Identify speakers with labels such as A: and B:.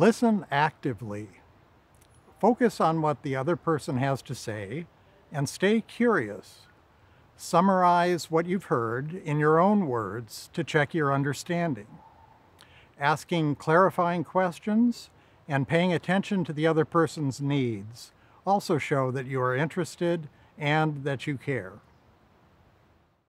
A: Listen actively. Focus on what the other person has to say and stay curious. Summarize what you've heard in your own words to check your understanding. Asking clarifying questions and paying attention to the other person's needs also show that you are interested and that you care.